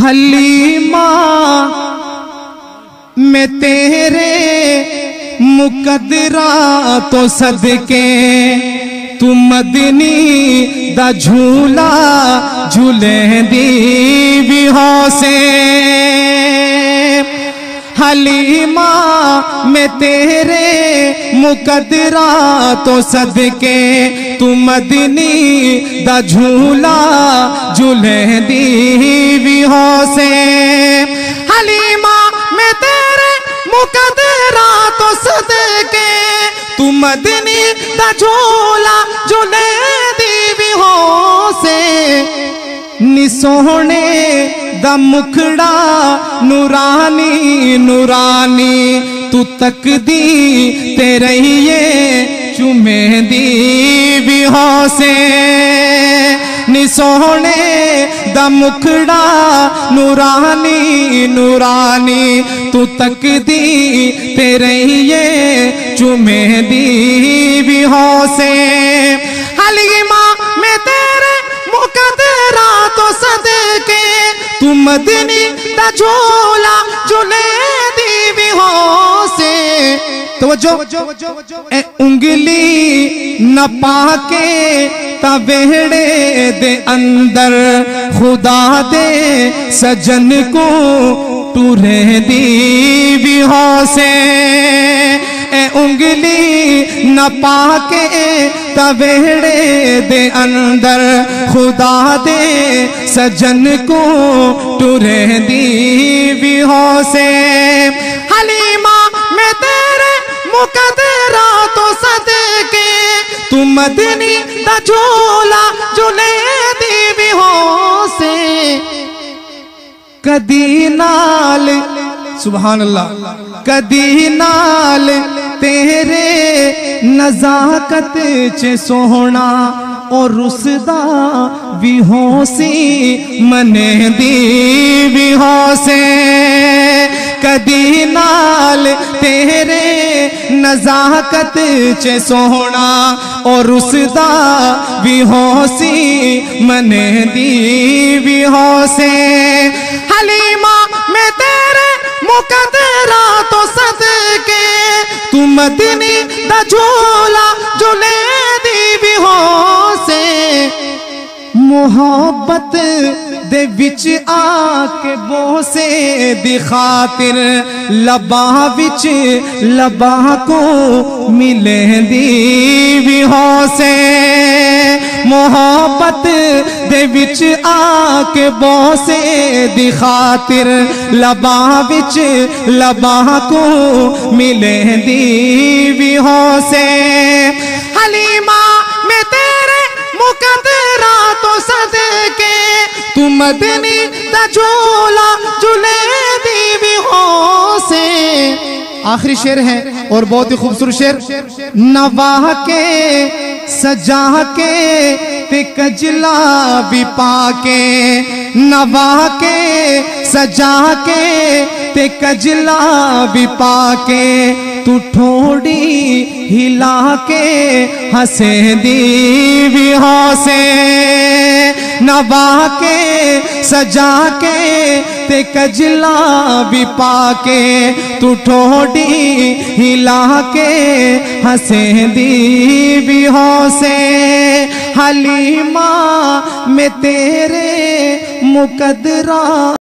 हलीमा मैं तेरे मुकदरा तो सदके, तू मदनी दा झूला झूले दी भी से। हलीमा मैं तेरे मुकदरा तो सदके, तू मदनी दा झूला झूले दी मदनी दा झूला झूले से निसोहने दा मुखड़ा नूरानी नूरानी तू तक दी तेरे ये चुमे दी भी से निसोहने दा मुखड़ा नूरानी नूरानी, तू तक दी तेरे ये चुमे दी भी से हलीमा मैं तेरे मुकदरा तो सदके, तू मदनी दा झोला झूले दी भी हो से तवज्जो, ए उंगली न पाके तबेड़े दे अंदर, खुदा दे सजन को टूरे दी से। ए उंगली न पाके तवेड़े दे अंदर, खुदा दे सजन को टुरे दी भी हो से। हलीमा, मैं तेरे सदके तू मदनी दा झोला झूले दी भी हो से कदी नाल सुबहान अल्लाह कदी नाल तेरे नजाकत च सोहना और रुसदा भी होसी, मने दी भी होसे। कदी नाल तेरे नजाकत च सोहना और रुसदा भी होसी मने दी भी होसे हलीमा, मैं तेरे मुकदरा तो सदके, तू मदनी दा झोला झूले दी भी हो मोहब्बत दे विच आके बोसे दी लबा विच लबा को मिले दी भी हो मोहब्बत दे विच आके बोसे दी लबा विच लबा को मिले दी भी हो मदनी दा झोला झूले दी भी हो से आखिरी शेर है, और बहुत ही खूबसूरत शेर। नवाह के सजा के ते कजला भी पाके। नवाह के सजा के ते कजला भी पाके। तू ठोड़ी हिला के, हंसे दी भी हौसे। नवा के, सजा के, ते कजला भी पाके। तू ठोड़ी हिला के, हंसे दी भी हौसे। हलीमा में तेरे मुकदरा